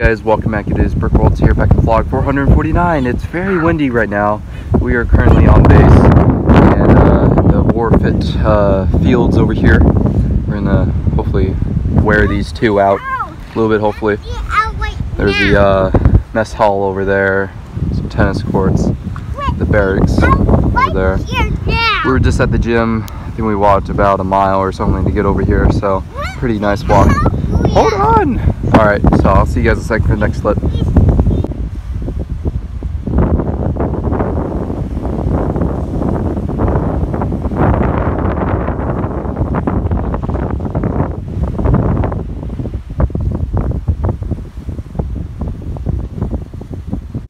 guys welcome back it is brick worlds here back in vlog 449 it's very windy right now. We are currently on base and uh, the warfit uh, fields over here. We're gonna hopefully wear these two out a little bit hopefully. There's the uh, mess hall over there some tennis courts the barracks over there. We were just at the gym. I think we walked about a mile or something to get over here so pretty nice walk. Hold on all right, so I'll see you guys in a second for the next clip.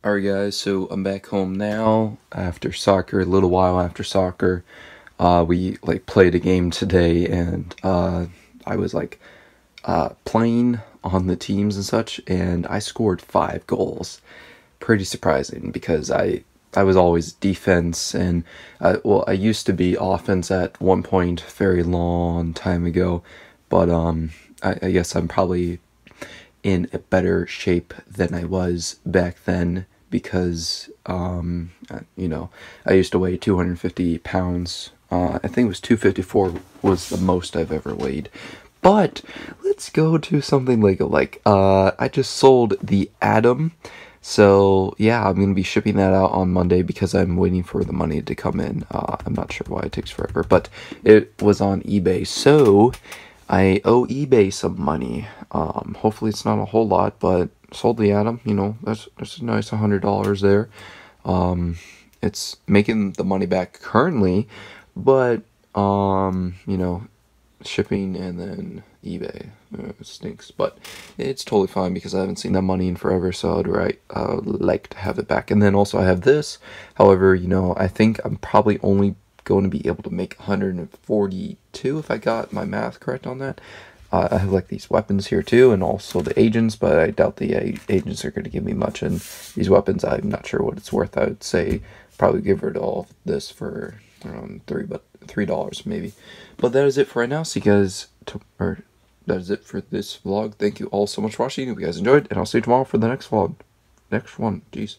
Alright guys, so I'm back home now after soccer, a little while after soccer. Uh, we like played a game today and uh, I was like uh, playing on the teams and such, and I scored five goals. Pretty surprising because I I was always defense and uh, well I used to be offense at one point very long time ago, but um I, I guess I'm probably in a better shape than I was back then because um uh, you know I used to weigh 250 pounds. Uh, I think it was 254 was the most I've ever weighed, but let's go to something like like uh I just sold the Atom. So yeah, I'm gonna be shipping that out on Monday because I'm waiting for the money to come in. Uh, I'm not sure why it takes forever, but it was on eBay, so I owe eBay some money. Um, hopefully it's not a whole lot, but sold the Atom. You know, that's that's a nice hundred dollars there. Um, it's making the money back currently, but um, you know, shipping and then eBay. Uh, it stinks, but it's totally fine because I haven't seen that money in forever, so I'd right, uh, like to have it back. And then also I have this. However, you know, I think I'm probably only going to be able to make 142 if I got my math correct on that. Uh, I have like these weapons here too, and also the agents, but I doubt the uh, agents are going to give me much. And these weapons, I'm not sure what it's worth. I would say probably give it all this for around three, but three dollars maybe. But that is it for right now. See you guys, to, or that is it for this vlog. Thank you all so much for watching. If you guys enjoyed, and I'll see you tomorrow for the next vlog. Next one. Jeez.